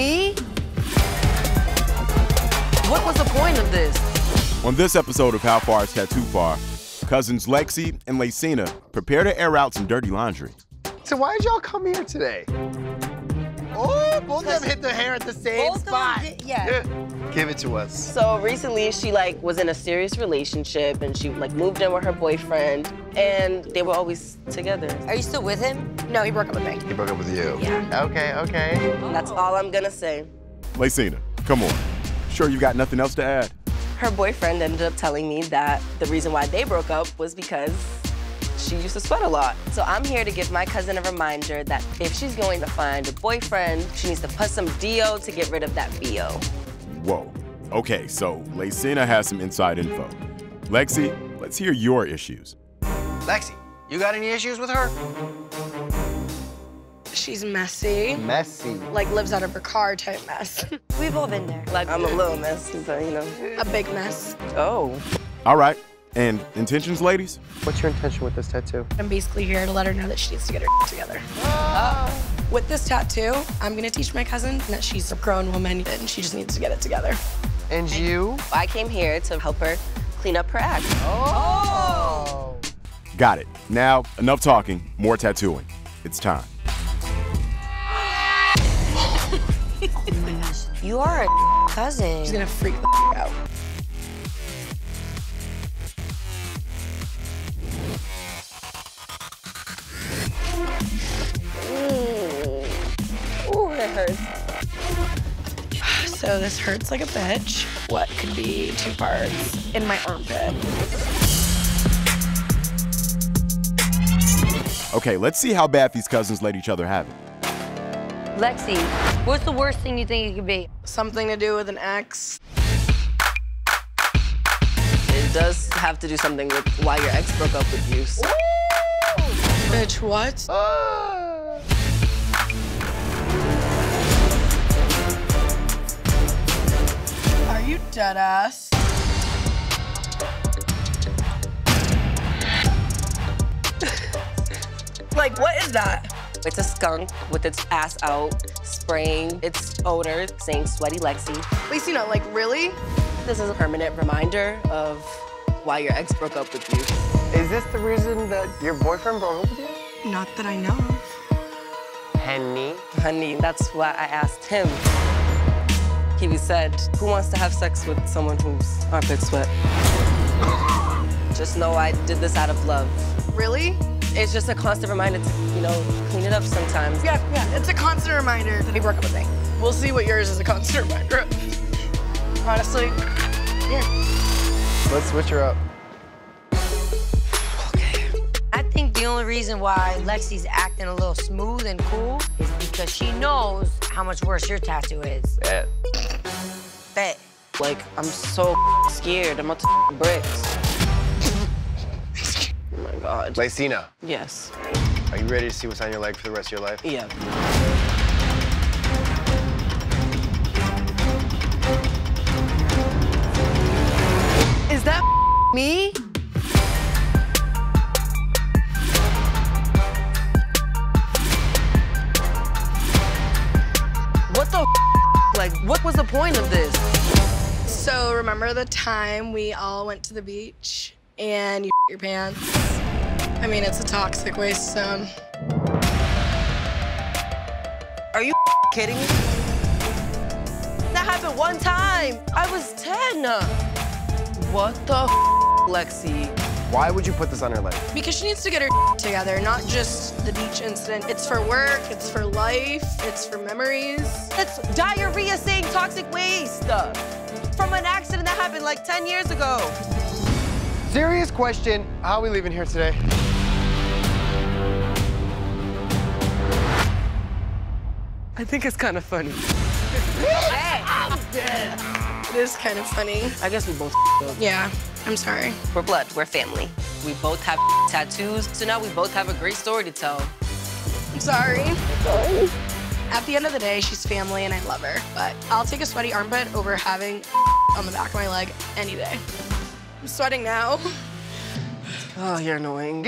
me? What was the point of this? On this episode of How Far is Tattoo Far, cousins Lexi and Leicina prepare to air out some dirty laundry. So why did y'all come here today? Oh, both of them hit the hair at the same Both of them spot. did- yeah. Give it to us. So recently, she like was in a serious relationship, and she like moved in with her boyfriend, and they were always together. Are you still with him? No, he broke up with me. He broke up with you. Yeah. Okay, okay. That's all I'm gonna say. Leicina, come on. Sure you got nothing else to add? Her boyfriend ended up telling me that the reason why they broke up was because she used to sweat a lot. So I'm here to give my cousin a reminder that if she's going to find a boyfriend, she needs to put some DO to get rid of that BO. Whoa. Okay, so Leicina has some inside info. Lexi, let's hear your issues. Lexi, you got any issues with her? She's messy. Messy. Like lives out of her car type mess. We've all been there. Like I'm a little messy, but you know. a big mess. Oh. All right, and intentions, ladies? What's your intention with this tattoo? I'm basically here to let her know that she needs to get her together. Uh, with this tattoo, I'm gonna teach my cousin that she's a grown woman and she just needs to get it together. And you? I came here to help her clean up her act. Oh. Got it. Now, enough talking, more tattooing. It's time. You are a cousin. She's gonna freak the out. Ooh, it hurts. So this hurts like a bitch. What could be two parts in my armpit? Okay, let's see how bad these cousins let each other have it. Lexi, what's the worst thing you think it could be? Something to do with an ex. It does have to do something with why your ex broke up with you. So Bitch, what? Are you dead ass? like, what is that? It's a skunk with its ass out, spraying its odor, saying sweaty Lexi. Leicina, like, really? This is a permanent reminder of why your ex broke up with you. Is this the reason that your boyfriend broke up with you? Not that I know of. Henny. Honey, that's why I asked him. He said, who wants to have sex with someone whose armpit sweat? Just know I did this out of love. Really? It's just a constant reminder to, you know, clean it up sometimes. Yeah, yeah, it's a constant reminder that he broke up with me. We'll see what yours is a constant reminder of. Honestly, here. Let's switch her up. Okay. I think the only reason why Lexi's acting a little smooth and cool is because she knows how much worse your tattoo is. Bet. Like, I'm so scared. I'm about to bricks. oh my God. Leicina, Yes. are you ready to see what's on your leg for the rest of your life? Yeah. Is that me? Remember the time we all went to the beach and you your pants? I mean, it's a toxic waste zone. Are you kidding me? That happened one time. I was 10. What the Lexi? Why would you put this on her leg? Because she needs to get her together, not just the beach incident. It's for work, it's for life, it's for memories. That's diarrhea saying toxic waste from an accident that happened like 10 years ago. Serious question. How are we leaving here today? I think it's kind of funny. It is kind of funny. I guess we both Yeah, I'm sorry. We're blood, we're family. We both have tattoos, so now we both have a great story to tell. I'm sorry. At the end of the day, she's family and I love her. But I'll take a sweaty armpit over having on the back of my leg any day. I'm sweating now. Oh, you're annoying.